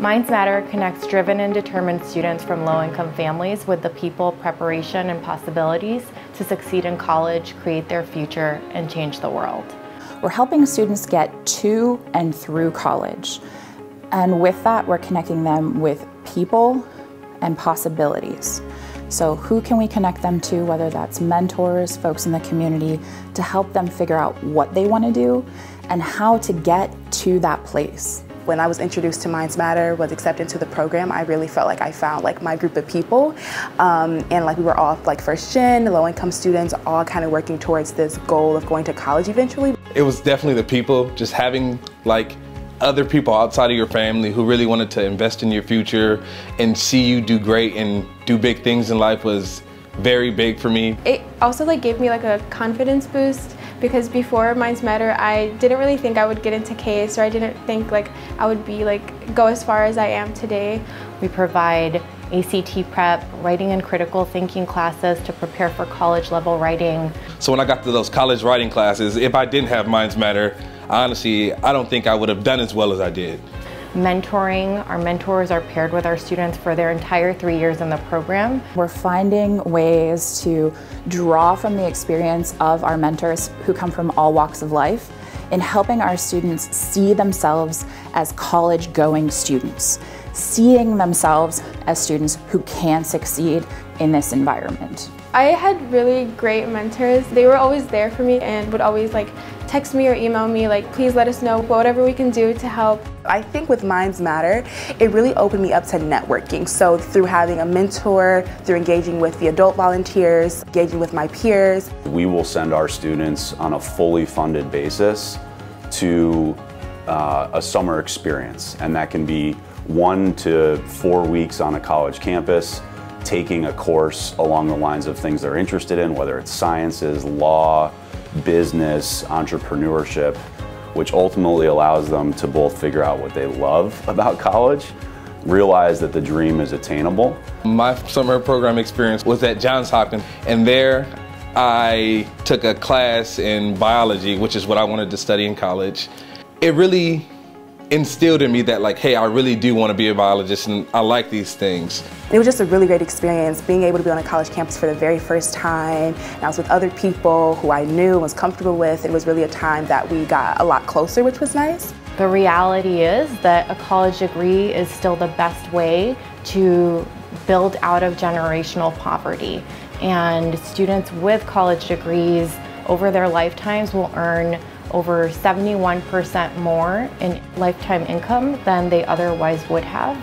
Minds Matter connects driven and determined students from low-income families with the people, preparation, and possibilities to succeed in college, create their future, and change the world. We're helping students get to and through college. And with that, we're connecting them with people and possibilities. So who can we connect them to, whether that's mentors, folks in the community, to help them figure out what they want to do and how to get to that place. When I was introduced to Minds Matter, was accepted to the program, I really felt like I found like my group of people. Um, and like we were all like first gen, low income students, all kind of working towards this goal of going to college eventually. It was definitely the people, just having like other people outside of your family who really wanted to invest in your future and see you do great and do big things in life was very big for me. It also like gave me like a confidence boost because before Minds Matter I didn't really think I would get into CASE or I didn't think like I would be like go as far as I am today. We provide ACT prep, writing and critical thinking classes to prepare for college level writing. So when I got to those college writing classes, if I didn't have Minds Matter, honestly, I don't think I would have done as well as I did. Mentoring, our mentors are paired with our students for their entire three years in the program. We're finding ways to draw from the experience of our mentors who come from all walks of life in helping our students see themselves as college going students, seeing themselves as students who can succeed in this environment. I had really great mentors. They were always there for me and would always like text me or email me like please let us know whatever we can do to help. I think with Minds Matter, it really opened me up to networking. So through having a mentor, through engaging with the adult volunteers, engaging with my peers. We will send our students on a fully funded basis to uh, a summer experience and that can be one to four weeks on a college campus taking a course along the lines of things they're interested in, whether it's sciences, law, business, entrepreneurship, which ultimately allows them to both figure out what they love about college, realize that the dream is attainable. My summer program experience was at Johns Hopkins, and there I took a class in biology, which is what I wanted to study in college. It really instilled in me that like, hey, I really do want to be a biologist and I like these things. It was just a really great experience being able to be on a college campus for the very first time. And I was with other people who I knew and was comfortable with. It was really a time that we got a lot closer, which was nice. The reality is that a college degree is still the best way to build out of generational poverty. And students with college degrees over their lifetimes will earn over 71% more in lifetime income than they otherwise would have.